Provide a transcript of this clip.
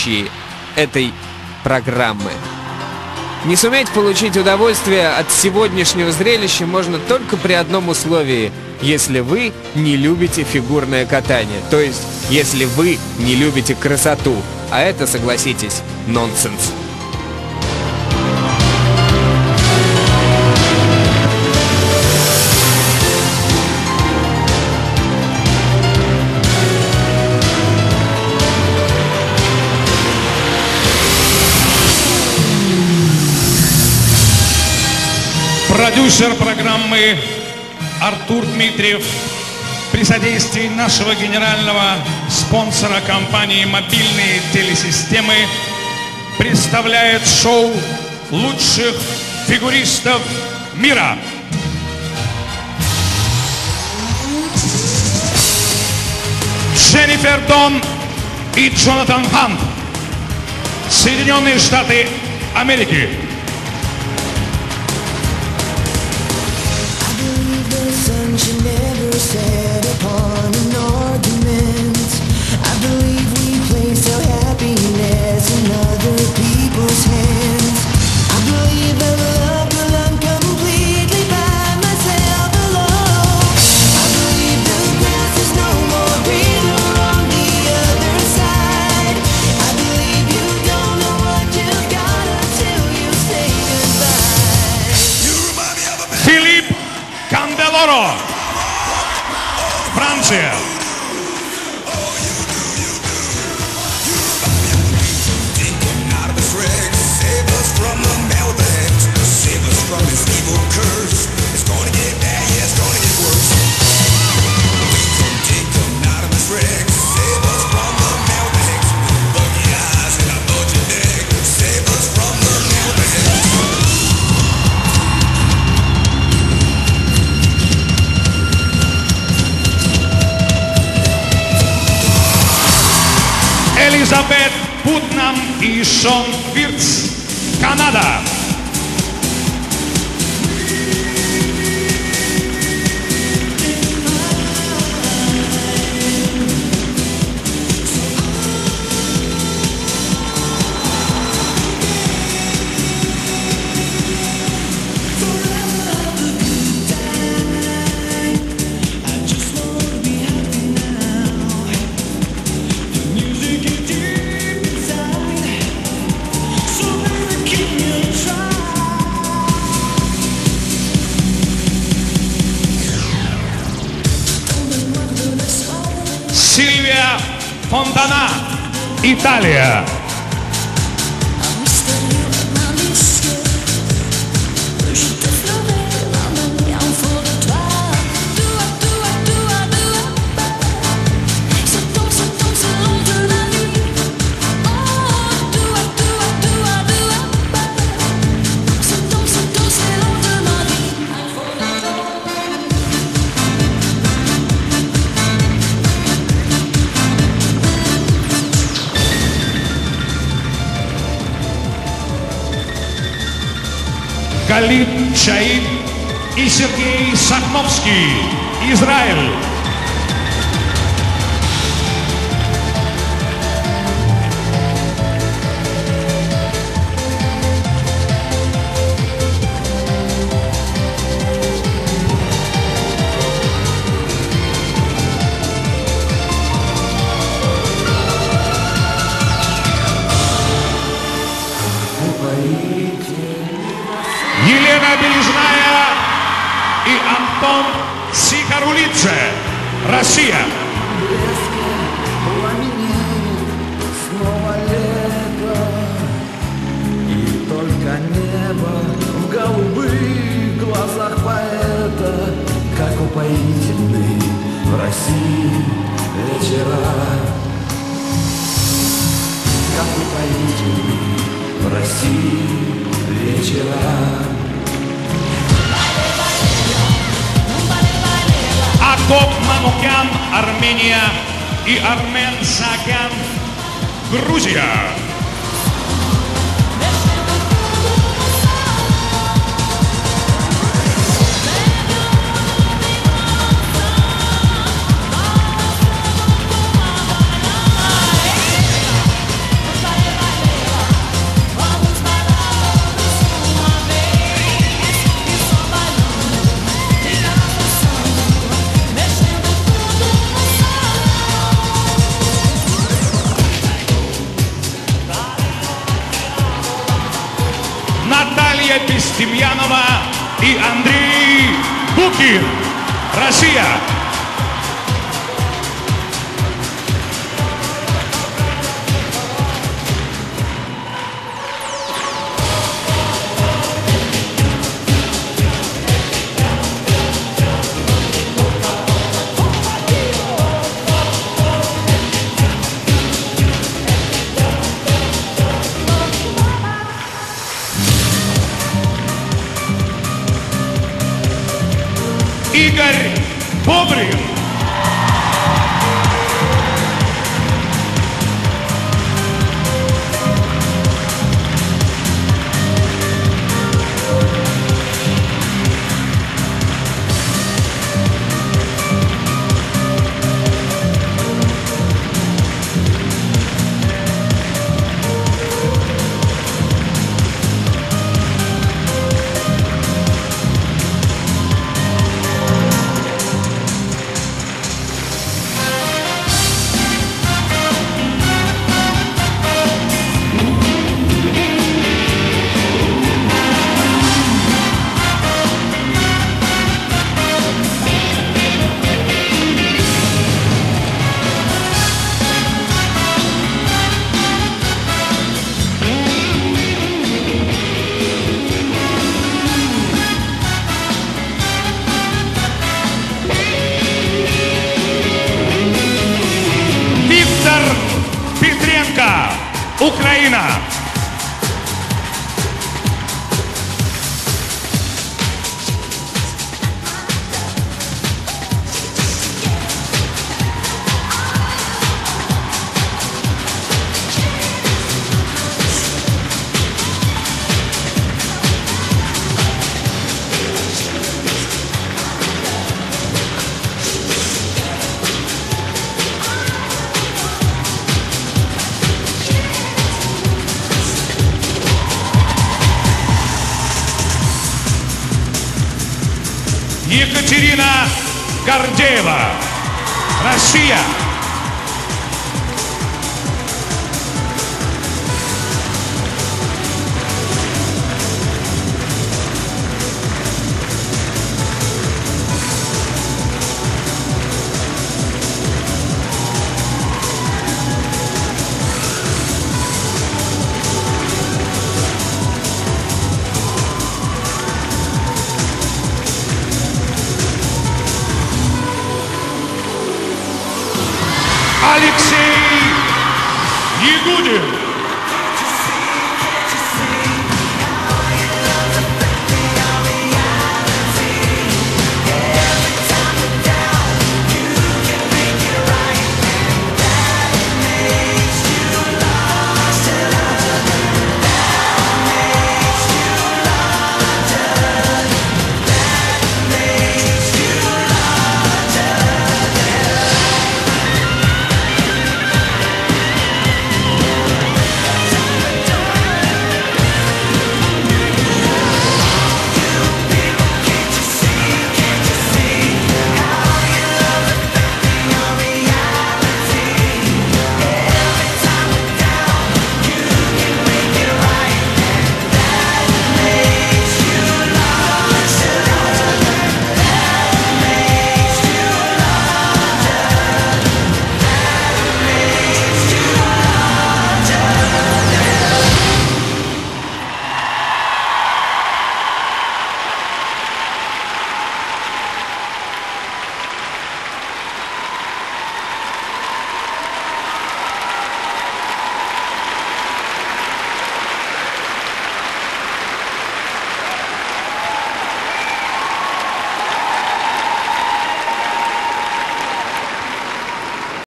ведущие этой программы. Не суметь получить удовольствие от сегодняшнего зрелища можно только при одном условии, если вы не любите фигурное катание, то есть если вы не любите красоту, а это, согласитесь, нонсенс. Продюсер программы Артур Дмитриев при содействии нашего генерального спонсора компании «Мобильные телесистемы» представляет шоу лучших фигуристов мира. Дженнифер Дон и Джонатан Хант. Соединенные Штаты Америки. Should never set upon Francia. Элизабет Путнам и Шон Вирц. Канада. Fontana, Itália. Шаид и Сергей Сахновский. Израиль. Елена Бележная и Антон Сихарулидзе. Россия. России вечера Как упоительный в России вечера Акоп Манукян, Армения и Армен Саган, Грузия. Бестемьянова и Андрей Букин. Россия. Игорь Бобрин. Ucraina. Екатерина Гордеева, Россия. Алексей Ягудин.